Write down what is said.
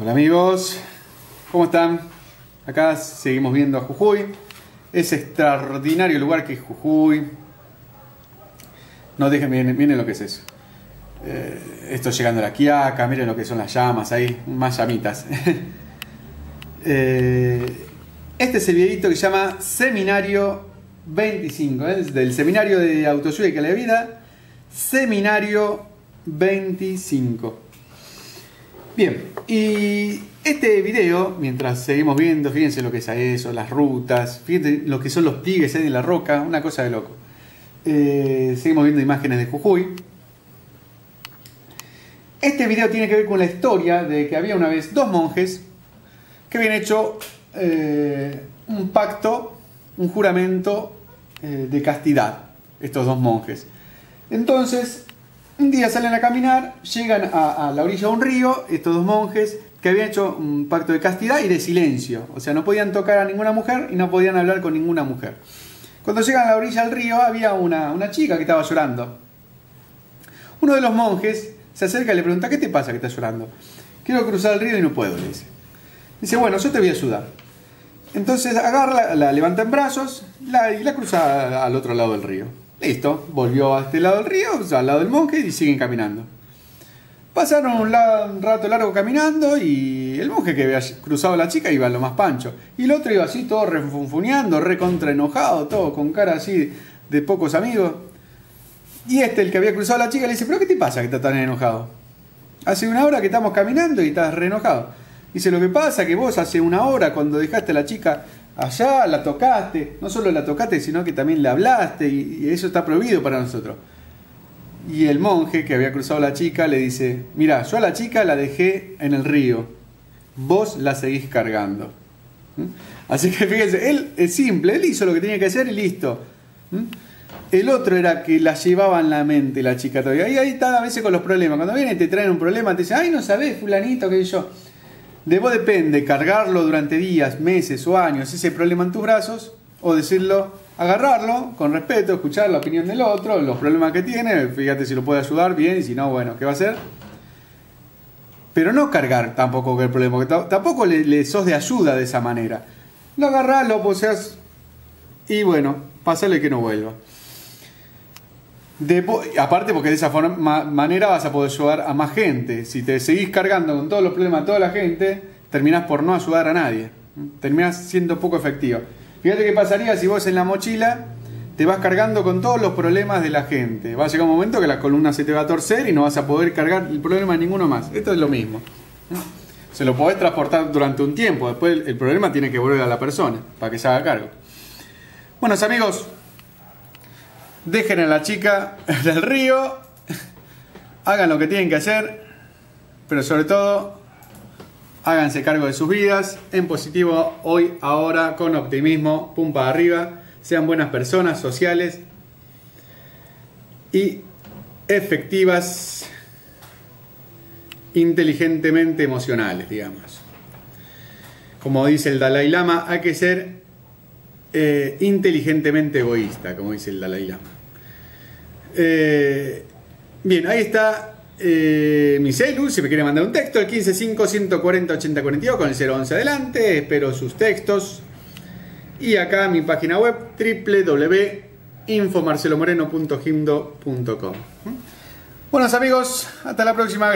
Hola amigos, ¿cómo están? Acá seguimos viendo a Jujuy. Es extraordinario lugar que es Jujuy. No dejen, miren, miren lo que es eso. Eh, esto llegando a la Quiaca, miren lo que son las llamas ahí, más llamitas. Eh, este es el videito que se llama Seminario 25, ¿eh? es del Seminario de Autoayuda y Calidad de Vida. Seminario 25. Bien, y este video, mientras seguimos viendo, fíjense lo que es eso, las rutas, fíjense lo que son los pliegues de la roca, una cosa de loco. Eh, seguimos viendo imágenes de Jujuy. Este video tiene que ver con la historia de que había una vez dos monjes que habían hecho eh, un pacto, un juramento eh, de castidad, estos dos monjes. Entonces, un día salen a caminar, llegan a, la orilla de un río, estos dos monjes que habían hecho un pacto de castidad y de silencio, o sea, no podían tocar a ninguna mujer y no podían hablar con ninguna mujer. Cuando llegan a la orilla del río había una, una chica que estaba llorando. Uno de los monjes se acerca y le pregunta, ¿qué te pasa que estás llorando? Quiero cruzar el río y no puedo, le dice. Dice, bueno, yo te voy a ayudar. Entonces agarra, la levanta en brazos y la cruza al otro lado del río. Listo, volvió a este lado del río, al lado del monje y siguen caminando. Pasaron un, rato largo caminando y el monje que había cruzado la chica iba a lo más pancho. Y el otro iba así todo refunfuneando, recontra enojado, todo con cara así de pocos amigos. Y este, el que había cruzado la chica, le dice, ¿pero qué te pasa que estás tan enojado? Hace una hora que estamos caminando y estás re enojado. Dice, lo que pasa que vos hace una hora cuando dejaste a la chica allá, la tocaste, no solo la tocaste, sino que también le hablaste y, eso está prohibido para nosotros. Y el monje que había cruzado a la chica le dice, mira, yo a la chica la dejé en el río, vos la seguís cargando. ¿Mm? Así que fíjense, él es simple, él hizo lo que tenía que hacer y listo. ¿Mm? El otro era que la llevaba en la mente la chica todavía. Y ahí está a veces con los problemas. Cuando vienen y te traen un problema, te dicen, ay, no sabés, fulanito, que yo. De depende cargarlo durante días, meses o años ese problema en tus brazos o decirlo, agarrarlo con respeto, escuchar la opinión del otro, los problemas que tiene, fíjate si lo puede ayudar bien y si no, bueno, ¿qué va a hacer? Pero no cargar tampoco el problema, tampoco le, sos de ayuda de esa manera. Lo agarrás, lo poseas y bueno, pásale que no vuelva aparte porque de esa forma, manera vas a poder ayudar a más gente. Si te seguís cargando con todos los problemas de toda la gente, terminás por no ayudar a nadie. Terminás siendo poco efectivo. Fíjate qué pasaría si vos en la mochila te vas cargando con todos los problemas de la gente. Va a llegar un momento que la columna se te va a torcer y no vas a poder cargar el problema de ninguno más. Esto es lo mismo. Se lo podés transportar durante un tiempo, después el problema tiene que volver a la persona para que se haga cargo. Bueno, amigos, dejen a la chica del río, hagan lo que tienen que hacer, pero sobre todo háganse cargo de sus vidas. En positivo hoy, ahora, con optimismo, pum para arriba, sean buenas personas sociales y efectivas, inteligentemente emocionales, digamos. Como dice el Dalai Lama, hay que ser eh, inteligentemente egoísta, como dice el Dalai Lama. Eh, bien, ahí está eh, mi celu, si me quiere mandar un texto, el 155-140-8042 con el 011 adelante, espero sus textos. Y acá mi página web www.infomarcelomoreno.gimdo.com. Buenos amigos, hasta la próxima.